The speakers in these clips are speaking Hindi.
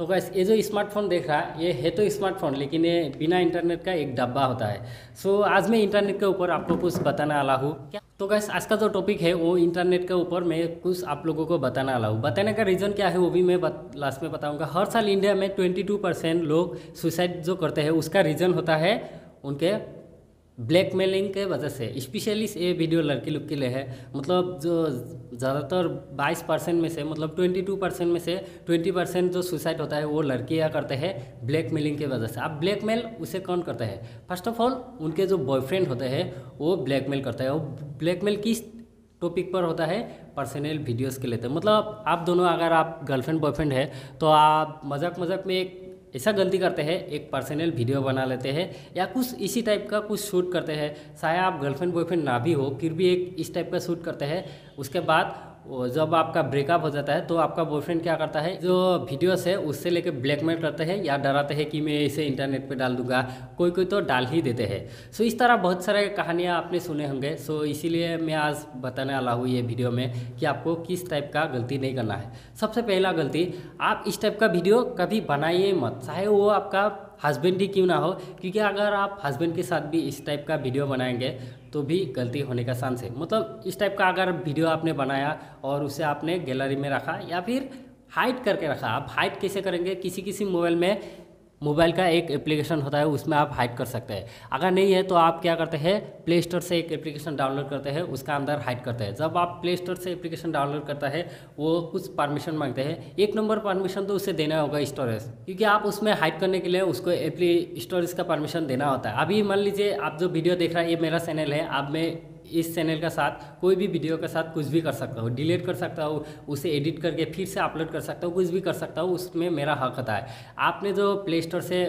तो गैस ये जो स्मार्टफ़ोन देख रहा है ये है तो स्मार्टफ़ोन लेकिन ये बिना इंटरनेट का एक डब्बा होता है। सो so, आज मैं इंटरनेट के ऊपर आपको कुछ बताने वाला हूँ। क्या तो गैस आज का जो टॉपिक है वो इंटरनेट के ऊपर मैं कुछ आप लोगों को बताने वाला हूँ। बताने का रीज़न क्या है वो भी मैं लास्ट में बताऊँगा। हर साल इंडिया में ट्वेंटी टू परसेंट लोग सुसाइड जो करते हैं उसका रीज़न होता है उनके ब्लैकमेलिंग के वजह से स्पेशली ये वीडियो लड़की लोग के लिए है। मतलब जो ज़्यादातर 22 परसेंट में से मतलब 22 परसेंट में से 20 परसेंट जो सुसाइड होता है, वो लड़कियाँ करते हैं ब्लैकमेलिंग के वजह से। अब ब्लैकमेल उसे कौन करता है? फ़र्स्ट ऑफ़ ऑल उनके जो बॉयफ्रेंड होते हैं, वो ब्लैकमेल करता है। वो ब्लैकमेल किस टॉपिक पर होता है? पर्सनल वीडियोस के लेते हैं मतलब आप दोनों, अगर आप गर्लफ्रेंड बॉयफ्रेंड है तो आप मज़ाक मज़ाक में एक ऐसा गलती करते हैं, एक पर्सनल वीडियो बना लेते हैं या कुछ इसी टाइप का कुछ शूट करते हैं। शायद आप गर्लफ्रेंड बॉयफ्रेंड ना भी हो, फिर भी एक इस टाइप का शूट करते हैं। उसके बाद जब आपका ब्रेकअप हो जाता है तो आपका बॉयफ्रेंड क्या करता है? जो वीडियोस है, उससे लेके ब्लैकमेल करते हैं या डराते हैं कि मैं इसे इंटरनेट पे डाल दूँगा। कोई कोई तो डाल ही देते हैं। सो इस तरह बहुत सारे कहानियाँ आपने सुने होंगे। सो इसीलिए मैं आज बताने वाला हूँ ये वीडियो में कि आपको किस टाइप का गलती नहीं करना है। सबसे पहला गलती, आप इस टाइप का वीडियो कभी बनाइए मत। चाहे वो आपका हस्बैंड ही क्यों ना हो? क्योंकि अगर आप हस्बैंड के साथ भी इस टाइप का वीडियो बनाएँगे तो भी गलती होने का चांस है। मतलब इस टाइप का अगर वीडियो आपने बनाया और उसे आपने गैलरी में रखा या फिर हाइड करके रखा, आप हाइड कैसे करेंगे? किसी किसी मोबाइल में मोबाइल का एक एप्लीकेशन होता है, उसमें आप हाइड कर सकते हैं। अगर नहीं है तो आप क्या करते हैं, प्ले स्टोर से एक एप्लीकेशन डाउनलोड करते हैं, उसका अंदर हाइड करते हैं। जब आप प्ले स्टोर से एप्लीकेशन डाउनलोड करता है, वो कुछ परमिशन मांगते हैं। एक नंबर परमिशन तो उसे देना होगा स्टोरेज, क्योंकि आप उसमें हाइड करने के लिए उसको एप्ली, स्टोरेज का परमिशन देना होता है। अभी मान लीजिए आप जो वीडियो देख रहे हैं, ये मेरा चैनल है आप में इस चैनल का साथ, कोई भी वीडियो के साथ कुछ भी कर सकता हूँ। डिलीट कर सकता हूँ, उसे एडिट करके फिर से अपलोड कर सकता हूँ, कुछ भी कर सकता हूँ, उसमें मेरा हक होता है। आपने जो प्ले स्टोर से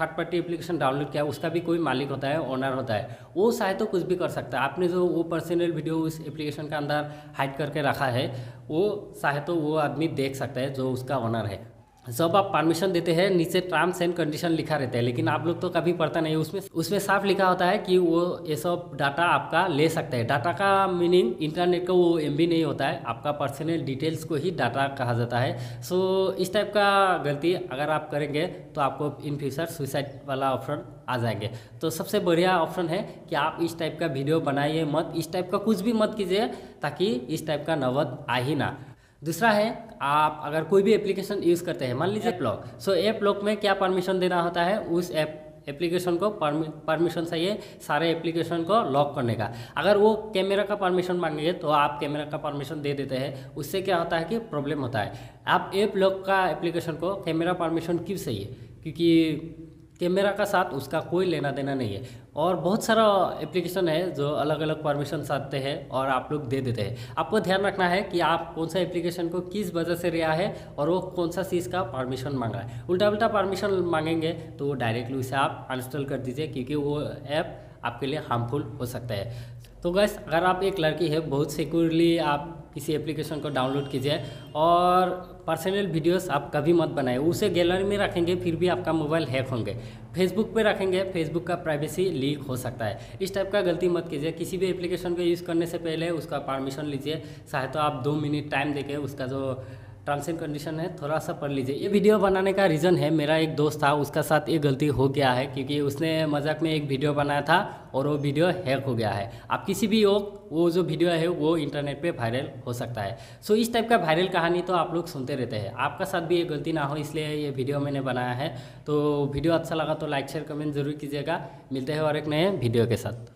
थर्ड पार्टी एप्लीकेशन डाउनलोड किया, उसका भी कोई मालिक होता है ओनर होता है। वो शायद तो कुछ भी कर सकता है। आपने जो वो पर्सनल वीडियो उस एप्लीकेशन के अंदर हाइड करके रखा है, वो शायद तो वो आदमी देख सकता है जो उसका ओनर है। जब आप परमिशन देते हैं, नीचे टर्म्स एंड कंडीशन लिखा रहता है, लेकिन आप लोग तो कभी पढ़ता नहीं उसमें उसमें साफ़ लिखा होता है कि वो ये सब डाटा आपका ले सकता है। डाटा का मीनिंग इंटरनेट का वो एम नहीं होता है। आपका पर्सनल डिटेल्स को ही डाटा कहा जाता है। सो इस टाइप का गलती अगर आप करेंगे तो आपको इन फ्यूचर सुसाइड वाला ऑप्शन आ जाएँगे। तो सबसे बढ़िया ऑप्शन है कि आप इस टाइप का वीडियो बनाइए मत। इस टाइप का कुछ भी मत कीजिए, ताकि इस टाइप का नवद आ ही ना। दूसरा है आप अगर कोई भी एप्लीकेशन यूज़ करते हैं मान लीजिए app lock so app lock में क्या परमिशन देना होता है? उस ऐप एप्लीकेशन को परमिशन चाहिए सारे एप्लीकेशन को लॉक करने का। अगर वो कैमरा का परमिशन मांगेंगे तो आप कैमरा का परमिशन दे देते हैं। उससे क्या होता है कि प्रॉब्लम होता है। आप ऐप लॉक का एप्लीकेशन को कैमरा परमिशन क्यों चाहिए? क्योंकि कैमरा का साथ उसका कोई लेना देना नहीं है। और बहुत सारा एप्लीकेशन है जो अलग अलग परमिशन आते हैं और आप लोग दे देते हैं। आपको ध्यान रखना है कि आप कौन सा एप्लीकेशन को किस वजह से लिया है और वो कौन सा चीज़ का परमिशन मांगा है। उल्टा उल्टा परमिशन मांगेंगे तो डायरेक्टली उसे आप अनस्टॉल कर दीजिए क्योंकि वो ऐप आपके लिए हार्मफुल हो सकता है। तो गैस अगर आप एक लड़की है, बहुत सिक्योरली आप किसी एप्लीकेशन को डाउनलोड कीजिए और पर्सनल वीडियोस आप कभी मत बनाए उसे गैलरी में रखेंगे, फिर भी आपका मोबाइल हैक होंगे। फेसबुक पे रखेंगे फेसबुक का प्राइवेसी लीक हो सकता है। इस टाइप का गलती मत कीजिए। किसी भी एप्लीकेशन को यूज़ करने से पहले उसका परमिशन लीजिए। चाहे तो आप दो मिनट टाइम देके उसका जो टर्म्स एंड कंडीशन है, थोड़ा सा पढ़ लीजिए। ये वीडियो बनाने का रीज़न है, मेरा एक दोस्त था, उसका साथ ये गलती हो गया है, क्योंकि उसने मज़ाक में एक वीडियो बनाया था और वो वीडियो हैक हो गया है। आप किसी भी हो, वो जो वीडियो है, वो इंटरनेट पे वायरल हो सकता है। सो इस टाइप का वायरल कहानी तो आप लोग सुनते रहते हैं। आपका साथ भी ये गलती ना हो, इसलिए ये वीडियो मैंने बनाया है। तो वीडियो अच्छा लगा तो लाइक शेयर कमेंट ज़रूर कीजिएगा। मिलते हैं और एक नए वीडियो के साथ।